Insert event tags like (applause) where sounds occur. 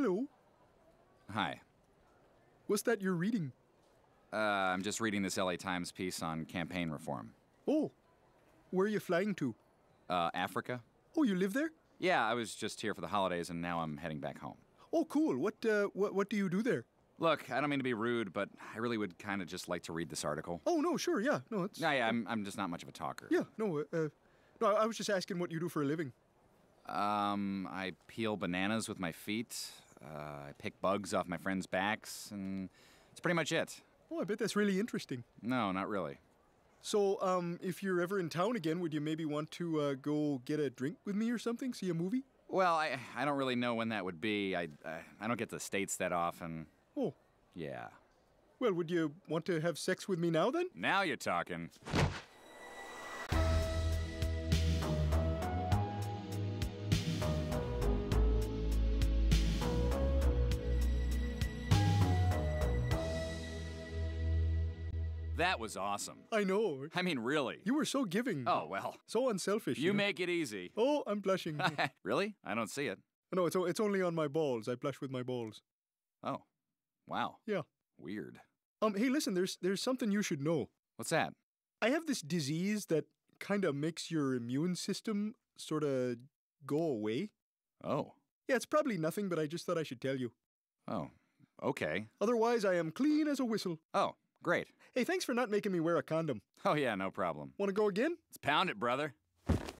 Hello. Hi. What's that you're reading? Uh, I'm just reading this LA Times piece on campaign reform. Oh, where are you flying to? Uh, Africa? Oh, you live there? Yeah, I was just here for the holidays and now I'm heading back home. Oh, cool. What uh, what what do you do there? Look, I don't mean to be rude, but I really would kind of just like to read this article. Oh no, sure, yeah, no, it's Yeah, yeah, I'm, I'm just not much of a talker. yeah, no, uh, uh, no. I was just asking what you do for a living. Um, I peel bananas with my feet. Uh, I pick bugs off my friends' backs, and it's pretty much it. Oh, I bet that's really interesting. No, not really. So, um, if you're ever in town again, would you maybe want to uh, go get a drink with me or something? See a movie? Well, I, I don't really know when that would be. I, I, I don't get to the States that often. Oh, Yeah. well, would you want to have sex with me now then? Now you're talking. That was awesome. I know. I mean, really. You were so giving. Oh, well. So unselfish. You know? make it easy. Oh, I'm blushing. (laughs) really? I don't see it. no, it's it's only on my balls. I blush with my balls. Oh. Wow. Yeah. Weird. Um. Hey, listen. There's there's something you should know. What's that? I have this disease that kind of makes your immune system sort of go away. Oh. Yeah, it's probably nothing, but I just thought I should tell you. Oh. Okay. Otherwise, I am clean as a whistle. Oh, great. Hey, thanks for not making me wear a condom. Oh, yeah, no problem. Want to go again? Let's pound it, brother.